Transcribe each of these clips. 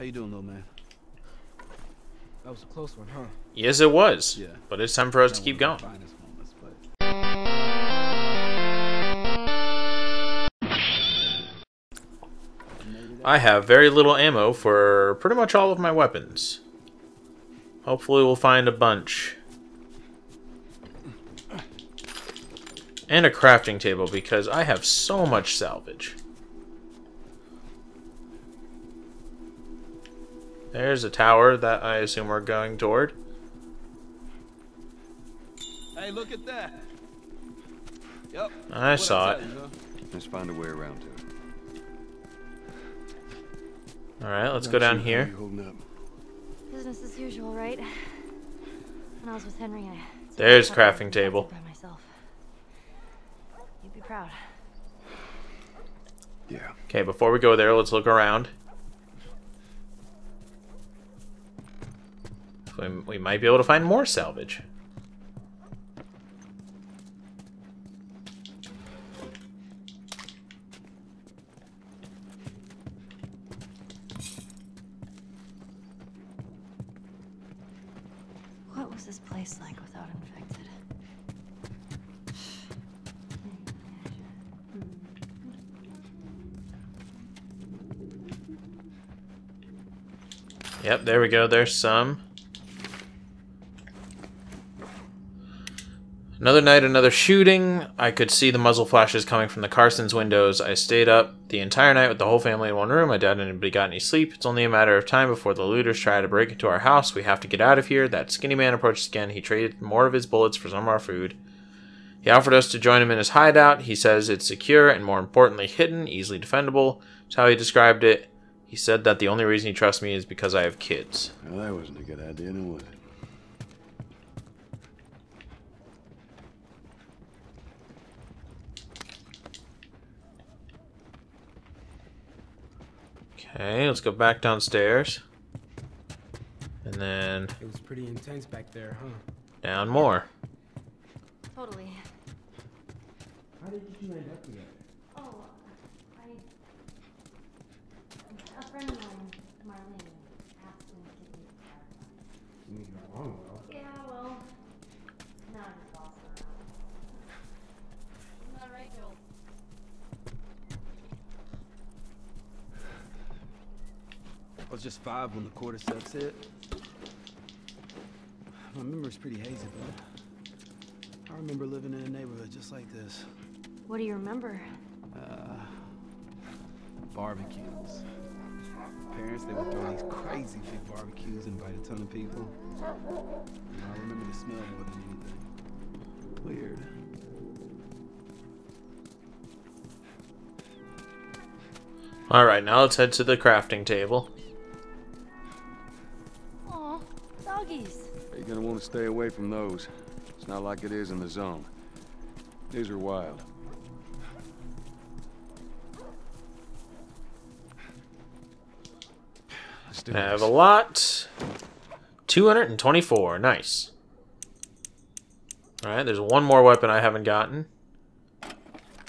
How you doing, little man? That was a close one, huh? Yes, it was. Yeah. But it's time for us to keep going. Moments, but I have very little ammo for pretty much all of my weapons. Hopefully we'll find a bunch. And a crafting table because I have so much salvage. There's a tower that I assume we're going toward. Hey, look at that. Yep. I What saw I it. you, huh? Let's find a way around to it. Alright, let's go down here. You holding up? Business as usual, right? When I was with Henry, I There's set crafting table. by myself. You'd be proud. Yeah. Okay, before we go there, let's look around. We, we might be able to find more salvage. What was this place like without infected? Yep, there we go. There's some. Another night, another shooting. I could see the muzzle flashes coming from the Carson's windows. I stayed up the entire night with the whole family in one room. My dad didn't got any sleep. It's only a matter of time before the looters try to break into our house. We have to get out of here. That skinny man approached again. He traded more of his bullets for some of our food. He offered us to join him in his hideout. He says it's secure and, more importantly, hidden, easily defendable. That's how he described it. He said that the only reason he trusts me is because I have kids. Well, that wasn't a good idea, now was it? Okay, let's go back downstairs. And then It was pretty intense back there, huh? down more. Totally. How did you end up together? Oh, I. A friend of mine, Marlene, asked me to give me the car. You mean you're wrong, well. Yeah, well, now I'm just bossing around. Isn't that right, Joel? I was just five when the cordyceps hit. My memory's pretty hazy, but I remember living in a neighborhood just like this. What do you remember? Uh, barbecues. Parents, they would throw these crazy big barbecues, and invite a ton of people. And I remember the smell more than anything. Weird. Alright, now let's head to the crafting table. Stay away from those. It's not like it is in the zone. These are wild. I have a lot. 224, nice. Alright, there's one more weapon I haven't gotten.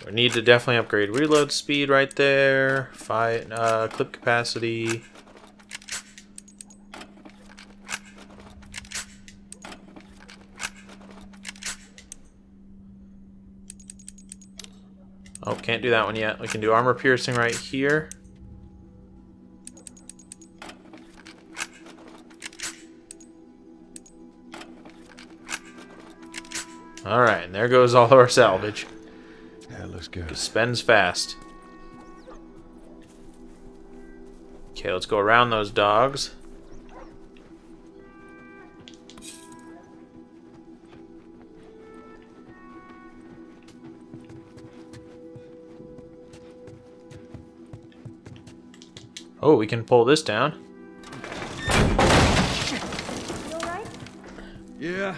We need to definitely upgrade reload speed right there. Fight, uh, clip capacity. Oh, can't do that one yet. We can do armor piercing right here. Alright, and there goes all of our salvage. Yeah, looks good. It spends fast. Okay, let's go around those dogs. Oh, we can pull this down. You alright? Yeah,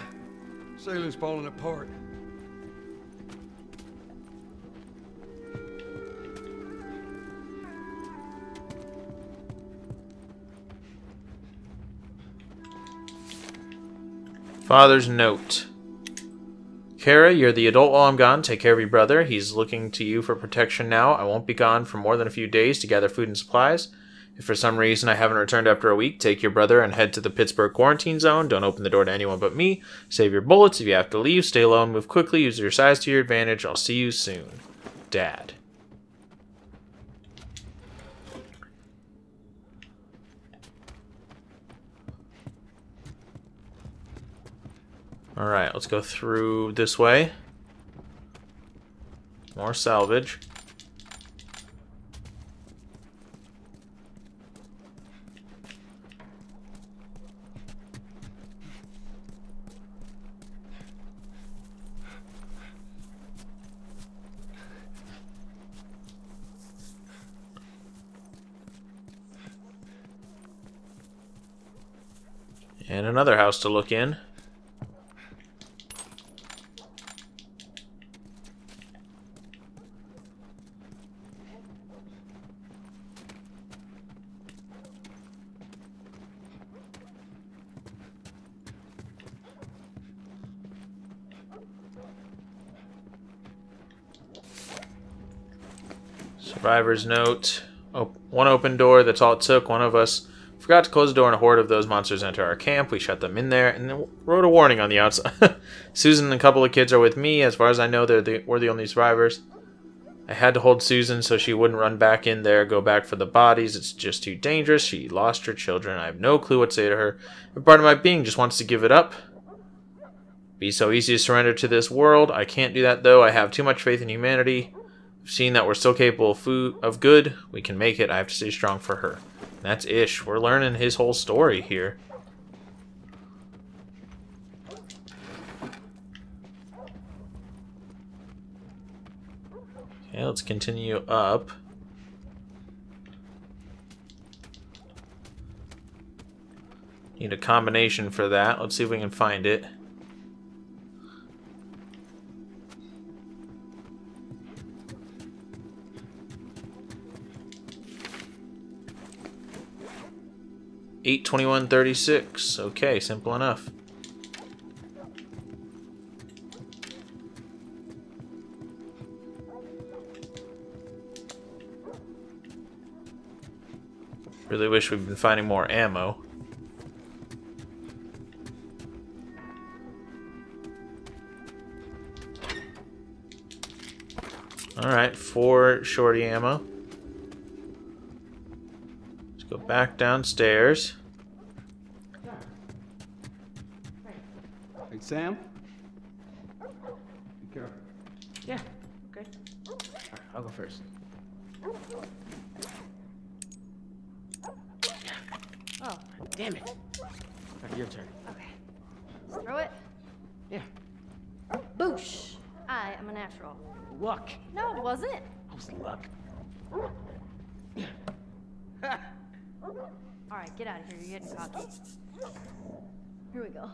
sailing's falling apart. Father's note. Kara, you're the adult while I'm gone. Take care of your brother. He's looking to you for protection now. I won't be gone for more than a few days to gather food and supplies. If for some reason I haven't returned after a week, take your brother and head to the Pittsburgh quarantine zone. Don't open the door to anyone but me. Save your bullets. If you have to leave, stay low and move quickly. Use your size to your advantage. I'll see you soon. Dad. Alright, let's go through this way. More salvage. House to look in. Survivor's note. Op- one open door, that's all it took. One of us forgot to close the door and a horde of those monsters enter our camp. We shut them in there and wrote a warning on the outside. Susan and a couple of kids are with me. As far as I know, they're the, we're the only survivors. I had to hold Susan so she wouldn't run back in there, go back for the bodies. It's just too dangerous. She lost her children. I have no clue what to say to her. And part of my being just wants to give it up. Be so easy to surrender to this world. I can't do that though. I have too much faith in humanity. I've seen that we're still capable of, food, of good. We can make it. I have to stay strong for her. That's Ish. We're learning his whole story here. Okay, let's continue up. Need a combination for that. Let's see if we can find it. Eight twenty one thirty six. Okay, simple enough. Really wish we'd been finding more ammo. Alright, four shorty ammo. Let's go back downstairs. Hey, Sam? Be careful. Yeah. Okay. Alright, I'll go first. Oh, Damn it. Alright, your turn. okay. Let's throw it. Yeah. Boosh! I am a natural. Luck. No, it wasn't. I was luck. Alright, get out of here. You're getting cocky. Here we go.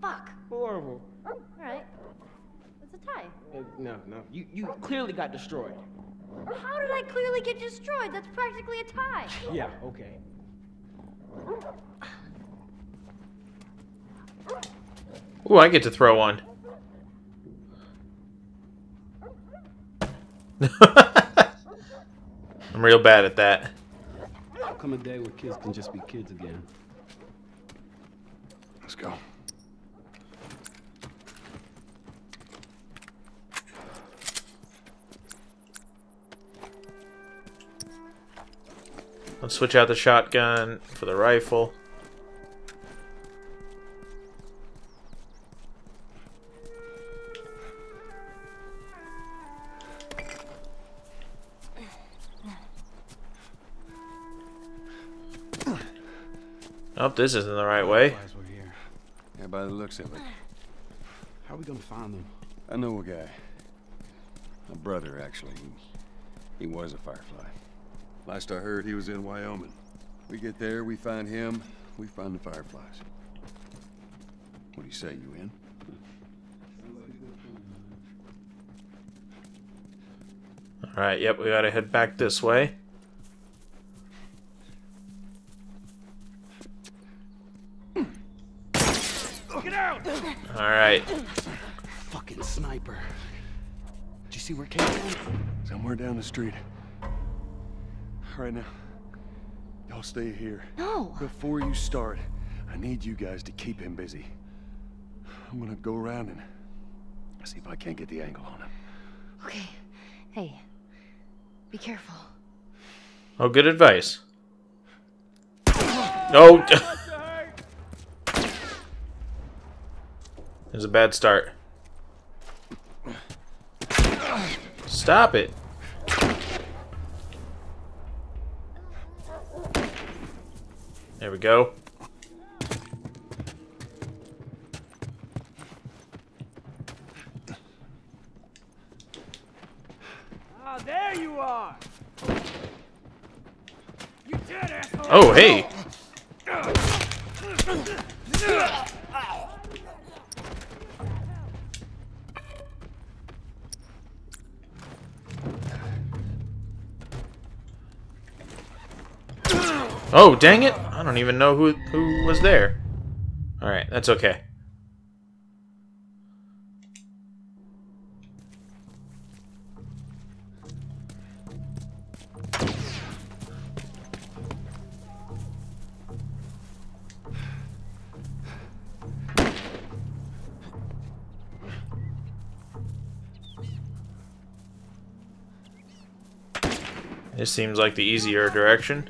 Fuck. Horrible. Alright. It's a tie. Uh, no, no. You you clearly got destroyed. How did I clearly get destroyed? That's practically a tie. Yeah, okay. Ooh, I get to throw one. I'm real bad at that. How come a day where kids can just be kids again? Let's go. Let's switch out the shotgun for the rifle. Oh, this isn't the right way. Fireflies here. Yeah, by the looks of it. How are we gonna find them? I know a guy. A brother, actually. He, he was a firefly. Last I heard, he was in Wyoming. We get there, we find him, we find the fireflies. What do you say, you in? Alright, yep, we gotta head back this way. Alright. Fucking sniper. Did you see where it came from? Somewhere down the street. Right now. Y'all stay here. No. Before you start, I need you guys to keep him busy. I'm gonna go around and see if I can't get the angle on him. Okay. Hey. Be careful. Oh, good advice. No. There's a bad start. Stop it. There we go. Ah, there you are! You dead asshole! Oh, hey. Oh, dang it. I don't even know who who was there. All right, that's okay. This seems like the easier direction.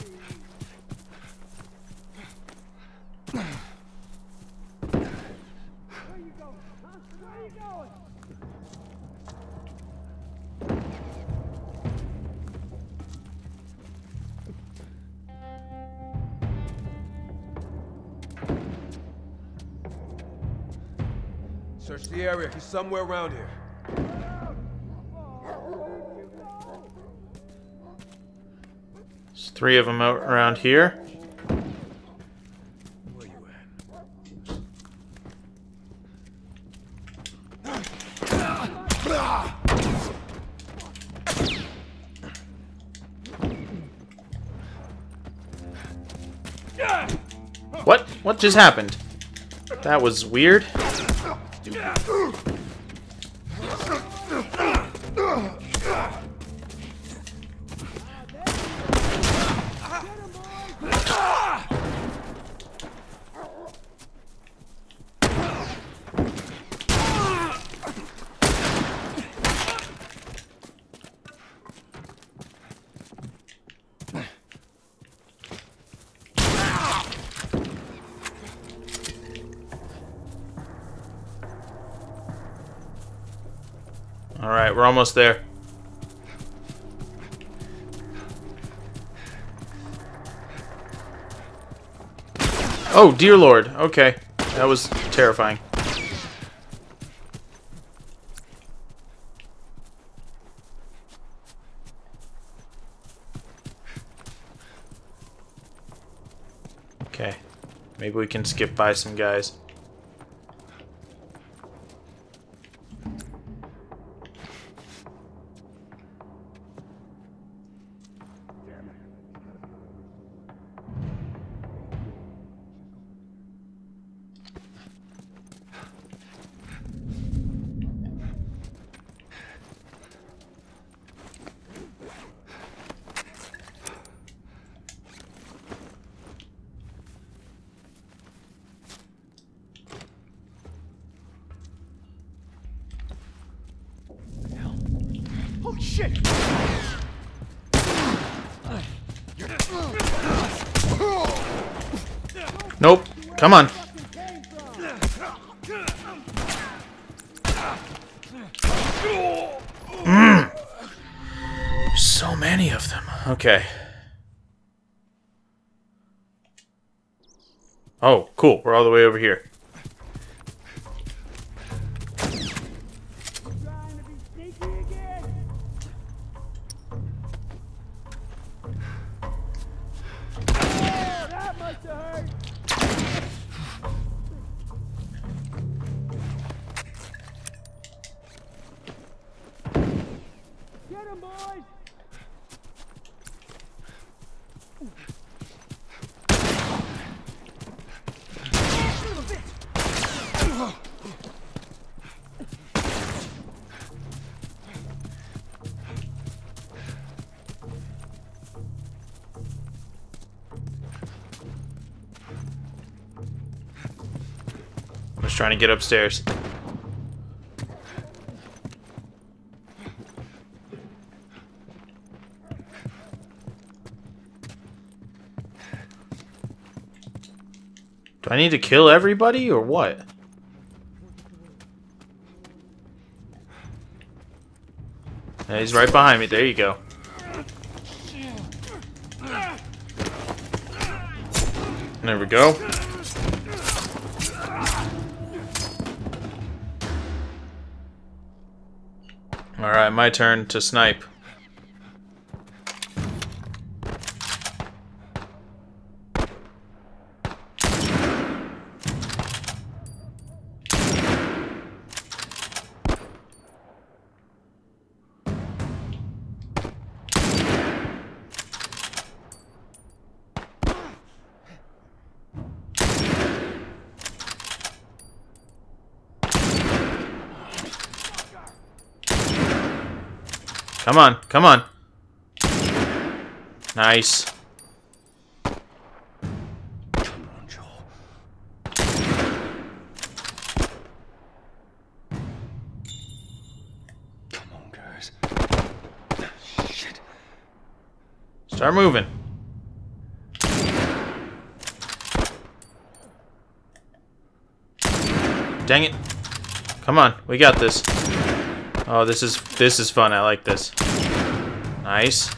Somewhere around here. There's three of them out around here. What? What just happened? That was weird. Alright, we're almost there. Oh, dear lord. Okay. That was terrifying. Okay. Maybe we can skip by some guys. Come on. Mm. So many of them. Okay. Oh, cool. We're all the way over here. Trying to get upstairs. Do I need to kill everybody or what? Yeah, he's right behind me. There you go. There we go. My turn to snipe. Come on, come on. Nice. Come on, Joel. Come on, guys. Shit. Start moving. Dang it. Come on, we got this. Oh, this is this is fun. I like this. Nice.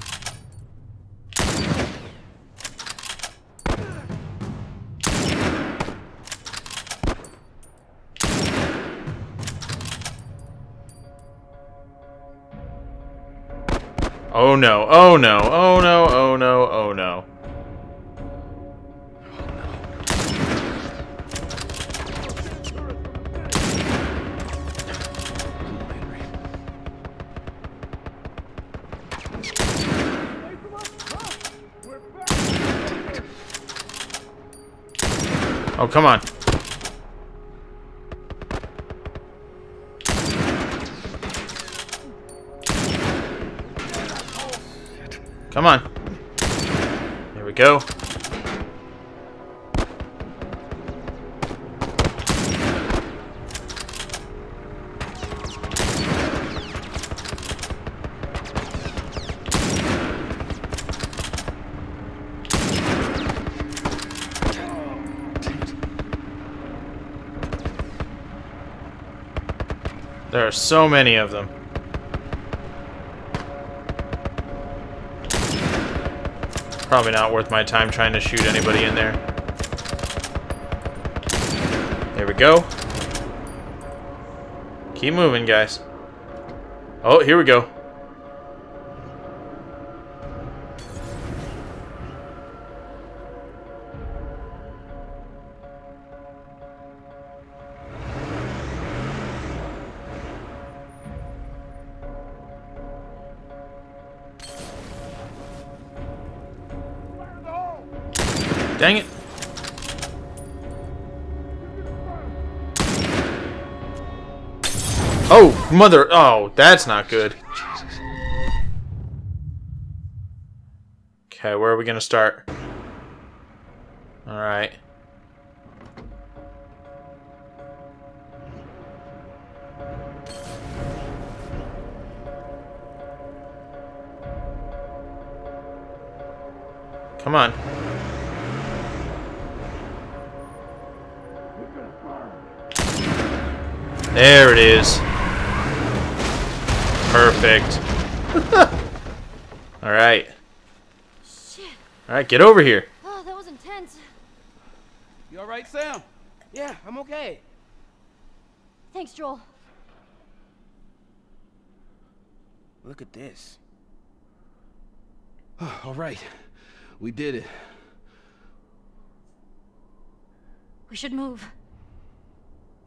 Oh no, oh no, oh no, oh no, oh no. Oh, come on. Come on. There we go. There are so many of them. Probably not worth my time trying to shoot anybody in there. There we go. Keep moving, guys. Oh, here we go. Dang it. Oh, mother. Oh, that's not good. Okay, where are we going to start? Alright. Come on. There it is. Perfect. Alright. Shit. Alright, get over here. Oh, that was intense. You all right, Sam? Yeah, I'm okay. Thanks, Joel. Look at this. all right. We did it. We should move.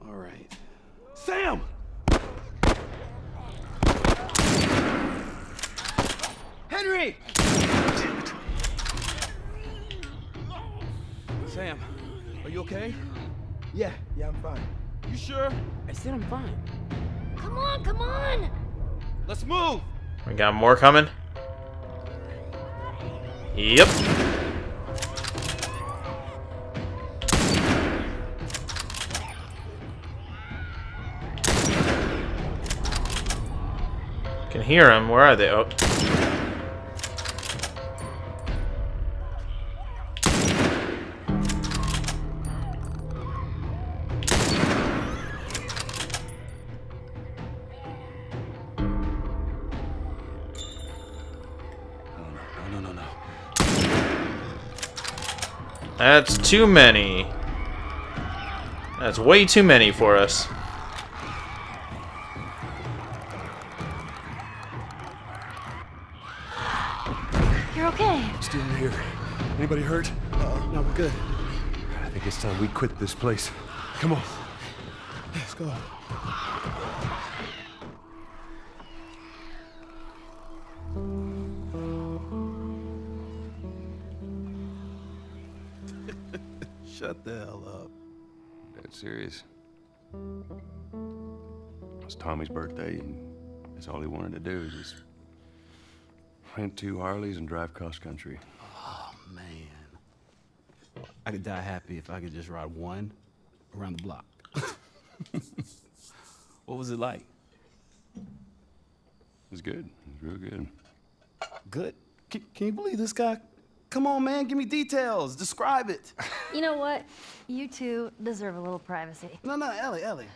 All right. Sam! Henry! Sam, are you okay? Yeah, yeah, I'm fine. You sure? I said I'm fine. Come on, come on! Let's move! We got more coming. Yep. Hear them. Where are they? Oh. No, no, no. That's too many. That's way too many for us. Quit this place. Come on. Let's go. Shut the hell up. Dead serious. It's Tommy's birthday, and that's all he wanted to do is just rent two Harleys and drive cross country. Oh, man. I could die happy if I could just ride one around the block. what was it like? It was good. It was real good. Good. Can, can you believe this guy? Come on, man. Give me details. Describe it. You know what? You two deserve a little privacy. No, no, Ellie, Ellie.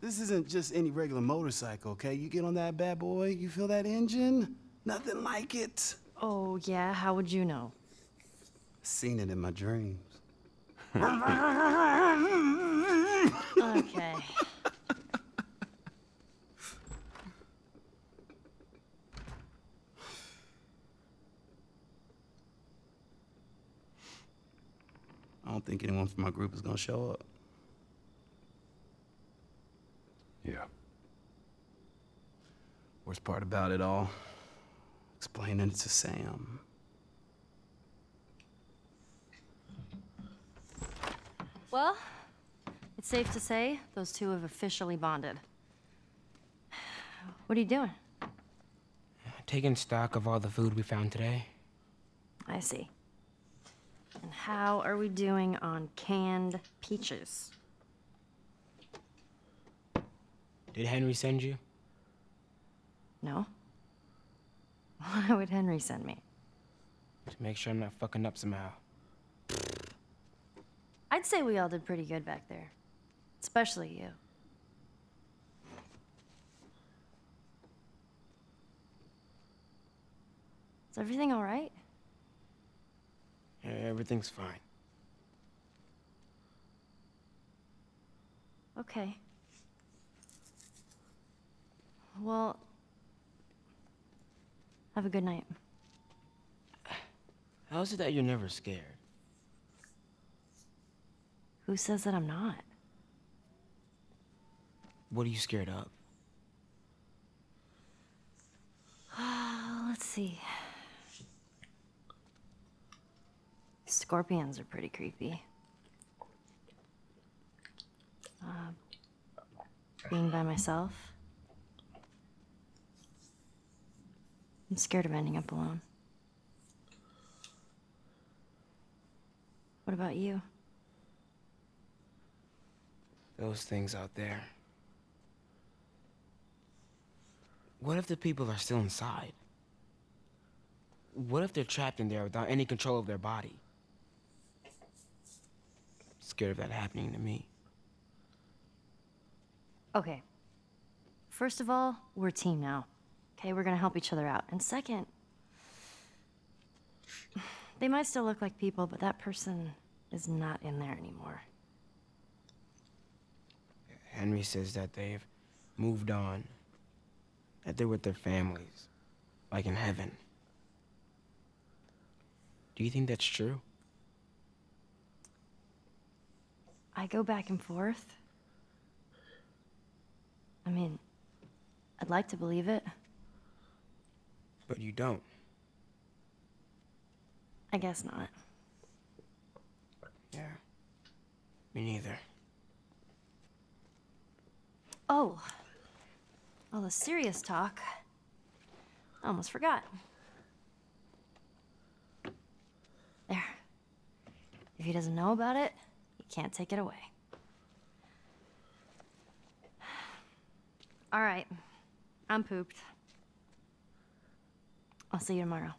This isn't just any regular motorcycle, okay? You get on that bad boy, you feel that engine? Nothing like it. Oh, yeah? How would you know? Seen it in my dreams. Okay. I don't think anyone from my group is gonna show up. Yeah. Worst part about it all, explaining it to Sam. Well, it's safe to say those two have officially bonded. What are you doing? Taking stock of all the food we found today. I see. And how are we doing on canned peaches? Did Henry send you? No? Why would Henry send me? To make sure I'm not fucking up somehow. I'd say we all did pretty good back there. Especially you. Is everything all right? Yeah, everything's fine. Okay. Well, have a good night. How is it that you're never scared? Who says that I'm not? What are you scared of? Let's see. Scorpions are pretty creepy. Uh, being by myself. I'm scared of ending up alone. What about you? Those things out there. What if the people are still inside? What if they're trapped in there without any control of their body? I'm Scared of that happening to me. Okay. First of all, we're a team now. Okay, we're gonna help each other out. And second, they might still look like people, but that person is not in there anymore. Henry says that they've moved on, that they're with their families, like in heaven. Do you think that's true? I go back and forth. I mean, I'd like to believe it. But you don't. I guess not. Yeah. Me neither. Oh. All the serious talk. I almost forgot. There. If he doesn't know about it, he can't take it away. All right. I'm pooped. I'll see you tomorrow.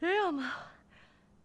Damn.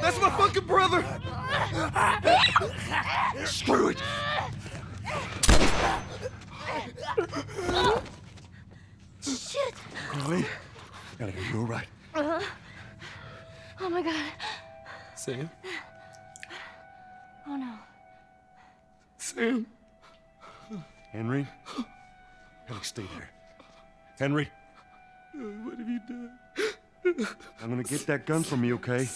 That's my fucking brother! Screw it! Shit! Chloe, gotta get you all right. Uh-huh. Oh my god. Sam? Oh no. Sam? Henry? Henry, stay there. Henry, uh, What have you done? I'm gonna get that gun from you, okay?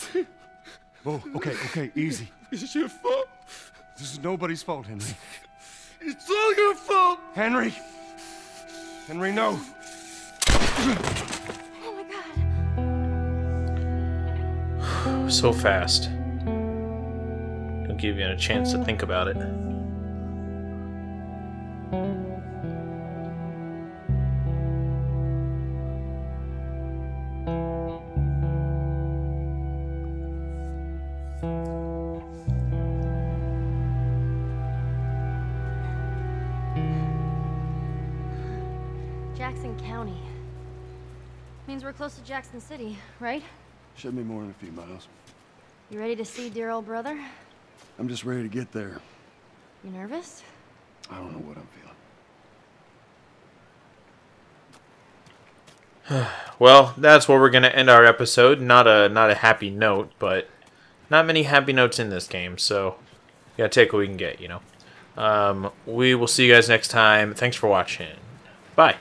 Oh, okay, okay, easy. It's your fault. This is nobody's fault, Henry. It's all your fault. Henry! Henry, no! Oh my god. So fast. Don't give you a chance to think about it. Jackson County. Means we're close to Jackson City, right? Should be more than a few miles. You ready to see dear old brother? I'm just ready to get there. You nervous? I don't know what I'm feeling. Well, that's where we're gonna end our episode. Not a not a happy note, but not many happy notes in this game, so gotta take what we can get, you know. Um, we will see you guys next time. Thanks for watching. Bye.